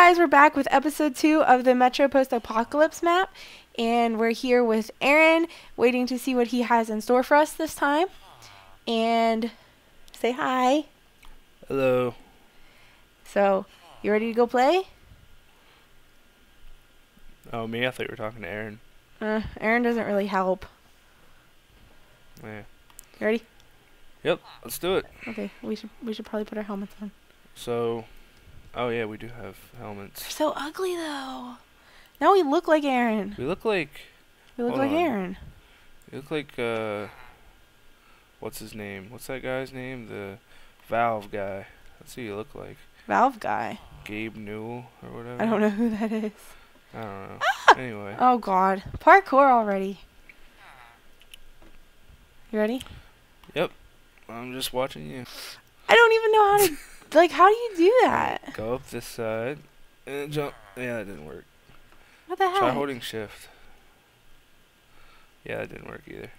guys, we're back with episode two of the Metro Post Apocalypse map, and we're here with Aaron, waiting to see what he has in store for us this time. And say hi. Hello. So, you ready to go play? Oh, me? I thought you were talking to Aaron. Uh, Aaron doesn't really help. Yeah. You ready? Yep. Let's do it. Okay, we should we should probably put our helmets on. So, oh yeah, we do have They're helmets. so ugly though. Now we look like Aaron. We look like We look like on. Aaron. we look like uh, what's his name? What's that guy's name? The Valve guy. That's who you look like. Valve guy. Gabe Newell or whatever. I don't know who that is. I don't know. anyway. Oh God, parkour already. You ready? Yep. I'm just watching you. I don't even know how to. like, how do you do that? Go up this side and jump. Yeah, that didn't work. What the heck? Try holding shift. Yeah, that didn't work either.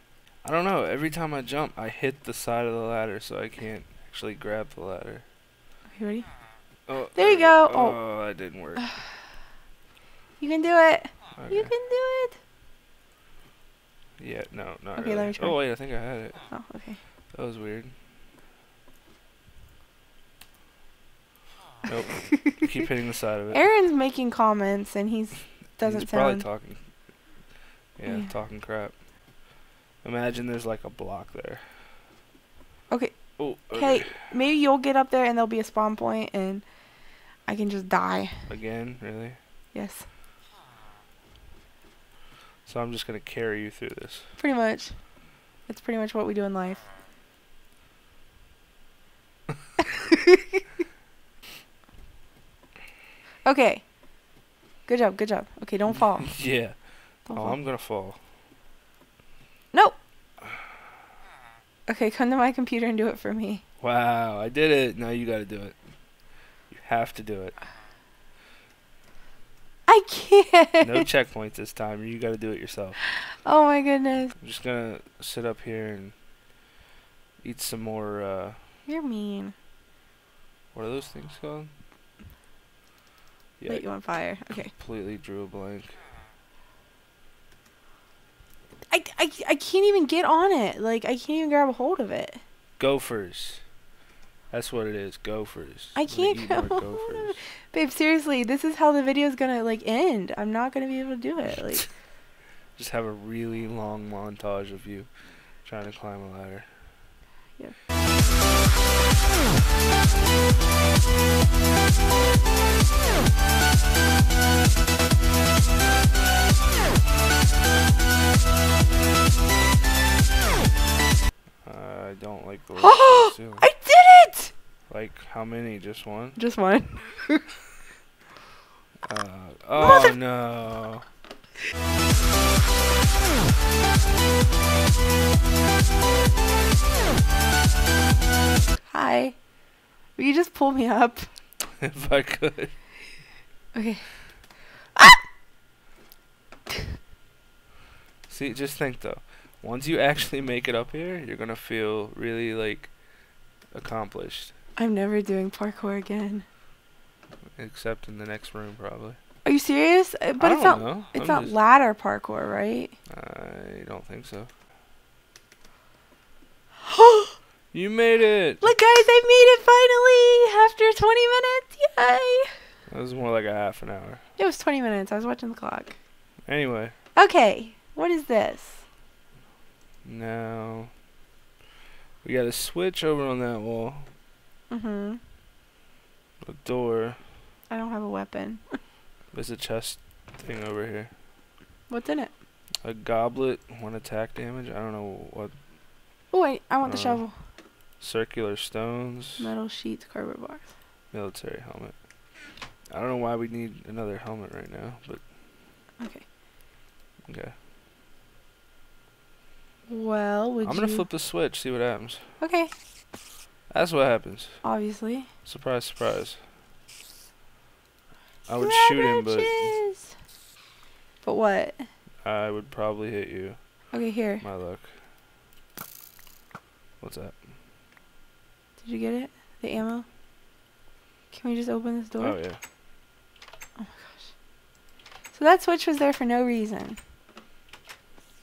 I don't know. Every time I jump, I hit the side of the ladder, so I can't actually grab the ladder. You ready? Oh, There you uh, go. Oh. Oh, that didn't work. You can do it. You can do it. Yeah, no, not Okay, really. let me try. Oh wait, I think I had it. Oh, okay. That was weird. Nope. Keep hitting the side of it. Aaron's making comments and he's doesn't He's probably talking. Yeah, Yeah. talking crap. Imagine there's like a block there. Okay. Oh. Hey, maybe you'll get up there and there'll be a spawn point and I can just die. Again, really? Yes, So I'm just gonna carry you through this. pretty much. It's pretty much what we do in life. okay. Good job. Good job. Okay, don't fall. yeah. Don't Oh, fall. I'm gonna fall. No. Okay, come to my computer and do it for me. Wow, I did it. Now you gotta do it. You have to do it. I can't. No checkpoints this time. You gotta do it yourself. oh my goodness. I'm just gonna sit up here and eat some more. Uh, You're mean. what are those things called? Yeah, Light you on fire. Okay. completely drew a blank. I, I, I can't even get on it. Like, I can't even grab a hold of it. Gophers. That's what it is. Gophers. I can't eat go more on gophers. Babe, seriously, this is how the video is gonna, like, end. I'm not gonna be able to do it. Like, Just have a really long montage of you trying to climb a ladder. I don't like the doing. I did it! Like how many? Just one? Just one. Uh, oh Mother- no! Hi. Will you just pull me up? if I could. Okay. Ah! See, just think though. Once you actually make it up here, you're gonna feel really like accomplished. I'm never doing parkour again. Except in the next room, probably. Are you serious? Uh, But I it's don't not. know. It's I'm not ladder parkour, right? I don't think so. You made it. Look, guys, I made it finally after 20 minutes. Yay! That was more like a half an hour. It was 20 minutes. I was watching the clock. Anyway, Okay, what is this? now we got a switch over on that wall. Mm-hmm. A door. I don't have a weapon. There's a chest thing over here. What's in it? A goblet, one attack damage. I don't know what. Oh wait, I want the Uh, shovel. Circular stones. Metal sheets, cardboard box. Military helmet. I don't know why we need another helmet right now, but Okay. okay. Well, would I'm gonna you? flip the switch, see what happens. Okay, That's what happens. obviously. Surprise, surprise. I would shoot him, but. But what? I would probably hit you. Okay, here. My luck. What's that? Did you get it? The ammo? Can we just open this door? Oh yeah. Oh, my gosh. So that switch was there for no reason.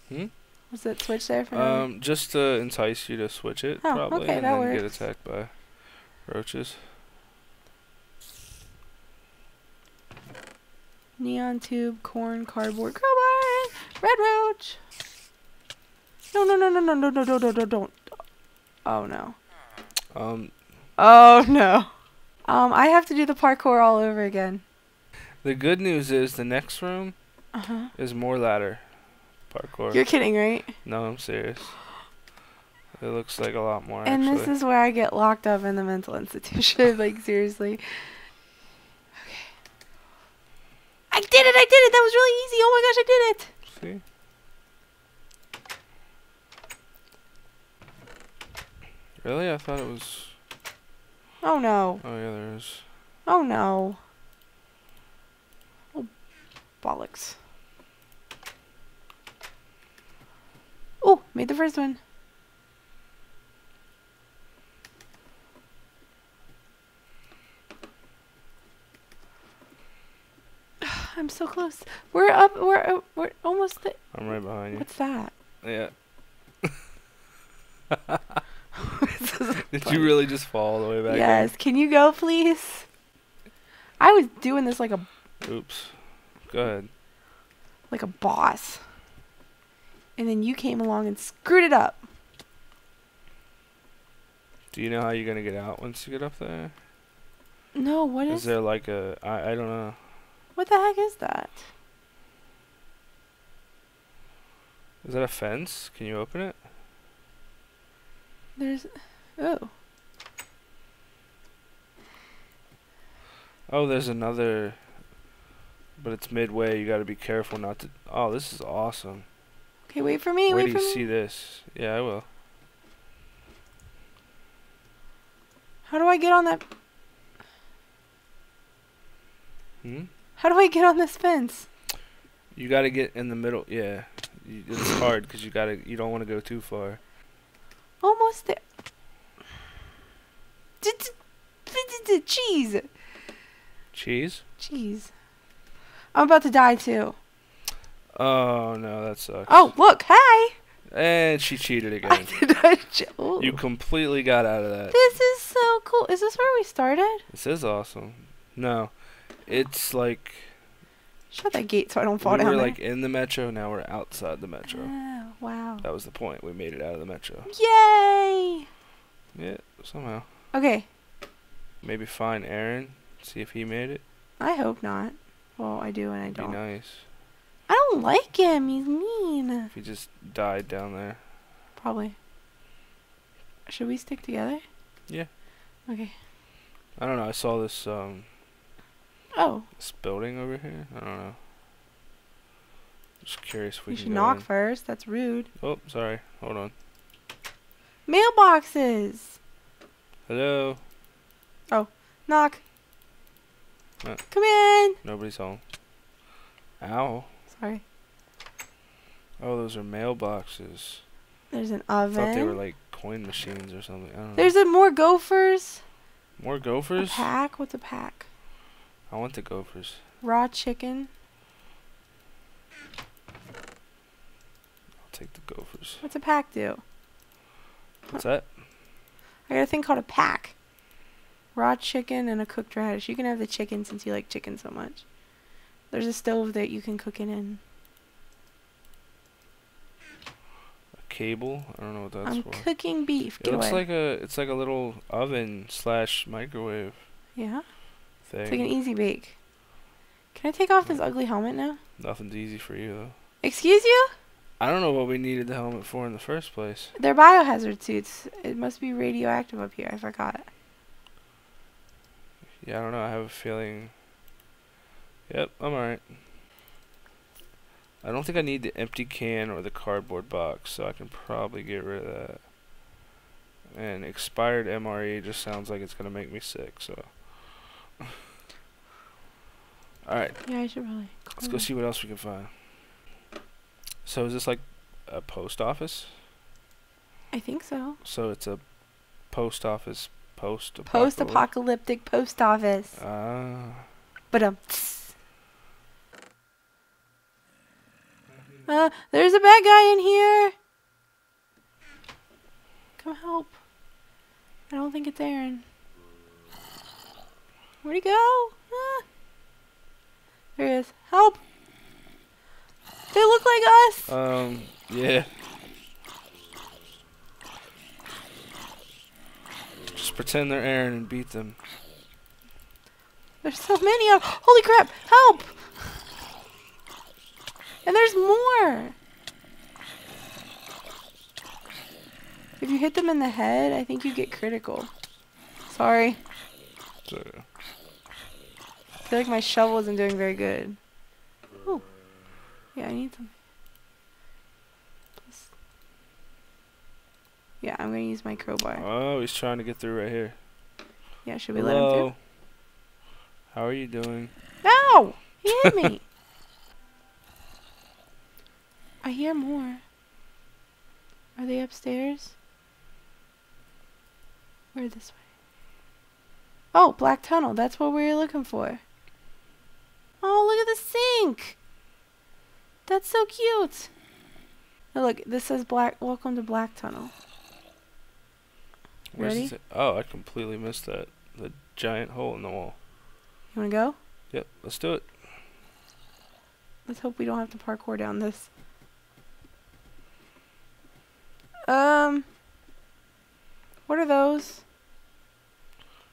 Hmm? Was that switch there for no reason? Um, just to entice you to switch it, Oh, probably, okay, and that then get attacked by roaches. Neon tube, corn, cardboard, crowbar, red roach. No, no, no, no, no, no, no, no, no, no, don't. Oh no. Um, Oh no. Um, I have to do the parkour all over again. the good news is the next room Uh huh. is more ladder parkour. You're kidding, right? no, I'm serious. It looks like a lot more. And actually. this is where I get locked up in the mental institution. like seriously. Okay. I did it! I did it! That was really easy. Oh my gosh, I did it! See? Really? I thought it was. Oh no. Oh yeah, there is. Oh no. Oh bollocks. Oh, made the first one. I'm so close. We're up. We're uh, we're almost. I'm right behind you. What's that? Yeah. Did funny. you really just fall all the way back? Yes. Can you go, please? I was doing this like a? Oops. Go ahead. like a boss, and then you came along and screwed it up. Do you know how you're gonna get out once you get up there? No, what Is is? there like a I I don't know. What the heck is that? Is that a fence? Can you open it? There's. Oh. Oh, there's another. But it's midway. You got to be careful not to. Oh, this is awesome. Okay, wait for me. Where wait do for you me. see this? Yeah, I will. How do I get on that? Hmm. How do I get on this fence? You got to get in the middle. Yeah, you, it's hard because you got to. You don't want to go too far. Almost there. Cheese. Cheese? Cheese. I'm about to die too. Oh no, that sucks. Oh, look. Hi. And she cheated I again. did not. ch- you completely got out of that. This is so cool. Is this where we started? This is awesome. No, it's like Shut that gate so I don't fall we down were there. like in the metro. Now we're outside the metro. Oh, wow. That was the point. We made it out of the metro. Yay! Yeah, somehow. Okay. Maybe find Aaron. See if he made it. I hope not. Well, I do and I don't. Be nice. I don't like him. He's mean. If he just died down there. Probably. Should we stick together? Yeah. Okay. I don't know. I saw this um Oh, this building over here. I don't know. Just curious if we can should knock in. first. That's rude. Oh, sorry. Hold on. Mailboxes. Hello. Oh, knock. Uh. Come in. Nobody's home. Ow. Sorry. Oh, those are mailboxes. There's an I oven. thought they were like coin machines or something. I don't know. There's a more gophers. More A gophers? pack. What's a pack? I want the gophers. Raw chicken. I'll take the gophers. What's a pack do? What's that? I got a thing called a pack. Raw chicken and a cooked radish. You can have the chicken since you like chicken so much. There's a stove that you can cook it in. A cable? I don't know what that's I'm for. cooking beef. It looks away. like a it's like a little oven slash microwave yeah. thing. It's like an easy bake. Can I take off this hmm. ugly helmet now? Nothing's easy for you though. Excuse you? I don't know what we needed the helmet for in the first place. They're biohazard suits. It must be radioactive up here. I forgot. Yeah, I don't know. I have a feeling. Yep, I'm alright. I don't think I need the empty can or the cardboard box, so I can probably get rid of that. And expired MRE just sounds like it's gonna make me sick, so. Alright, Yeah, I should probably. let's go see what else we can find. So, is this like a post office? I think so. So, it's a post office post Post apocalyptic post office. Ah. But um. Uh, there's a bad guy in here. Come help. I don't think it's Aaron. Where'd he go? Ah. There he is. Help! They look like us! Um, yeah. Pretend they're Aaron and beat them. There's so many of Holy crap! Help! And there's more! If you hit them in the head, I think you get critical. Sorry. So, I feel like my shovel isn't doing very good. Oh. Yeah, I need some. Plus- Yeah, I'm gonna use my crowbar. oh, he's trying to get through right here. Yeah, should we let him Hello. How are you doing? through? No! He hit me! I hear more. Are they upstairs? Or this way? Oh, black tunnel. That's what we were looking for. Oh, look at the sink. That's so cute. Oh, look, this says black. Welcome to Black Tunnel. Where's Ready? the- oh, I completely missed that. The giant hole in the wall. You wanna go? Yep, let's do it. Let's hope we don't have to parkour down this. Um, what are those?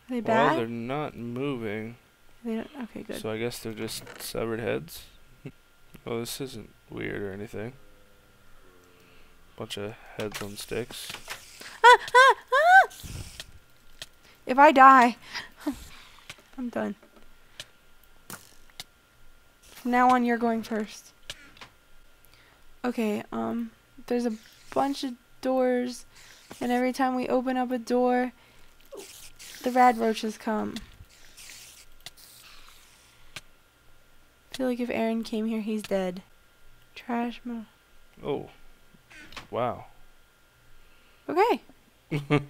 Are they bad? Well, they're not moving, they don't, okay, good. so I guess they're just severed heads. oh, this isn't weird or anything. Bunch of heads on sticks. Ah, ah, ah! If I die, I'm done. From now on, you're going first. Okay, um, there's a bunch of doors, and every time we open up a door, the rad roaches come. I feel like if Aaron came here, he's dead. Trash mo. Oh, wow. Okay,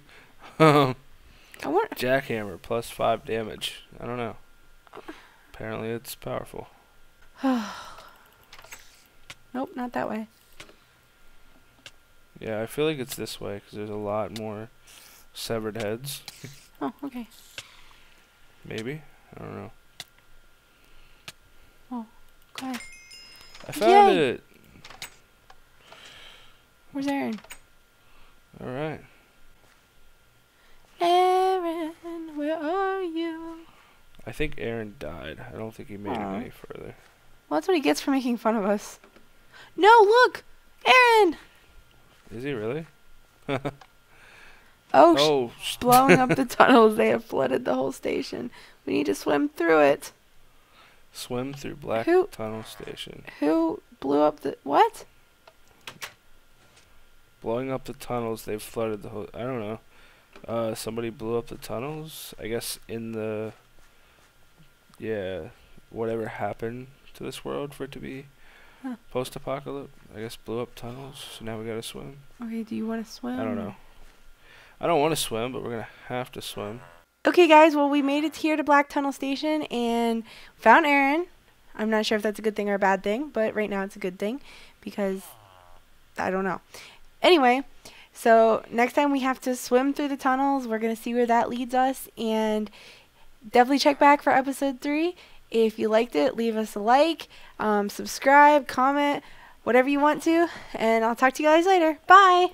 I want. Jackhammer plus five damage. I don't know. Apparently, it's powerful. Nope, not that way. Yeah, I feel like it's this way because there's a lot more severed heads. Oh, okay. Maybe I don't know. Oh, okay. I found Yay. it. Where's Aaron? All right. Aaron, where are you? I think Aaron died. I don't think he made Aw. it any further. Well, that's what he gets for making fun of us. No, look! Aaron! Is he really? Oh, oh, blowing up the tunnels. They have flooded the whole station. We need to swim through it. swim through Black Who- Tunnel Station. Who blew up the. What? Blowing up the tunnels, they've flooded the whole. I don't know. Uh, somebody blew up the tunnels. I guess in the. Yeah, whatever happened to this world for it to be Huh. post-apocalypse. I guess blew up tunnels. So now we gotta swim. Okay, do you want to swim? I don't know. I don't want to swim, but we're gonna have to swim. Okay, guys, well, we made it here to Black Tunnel Station and found Aaron. I'm not sure if that's a good thing or a bad thing, but right now it's a good thing because I don't know. Anyway, so next time we have to swim through the tunnels, we're going to see where that leads us and definitely check back for episode three. If you liked it, leave us a like, um, subscribe, comment, whatever you want to, and I'll talk to you guys later. Bye.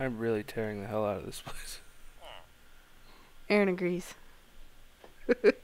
I'm really tearing the hell out of this place. Aaron agrees.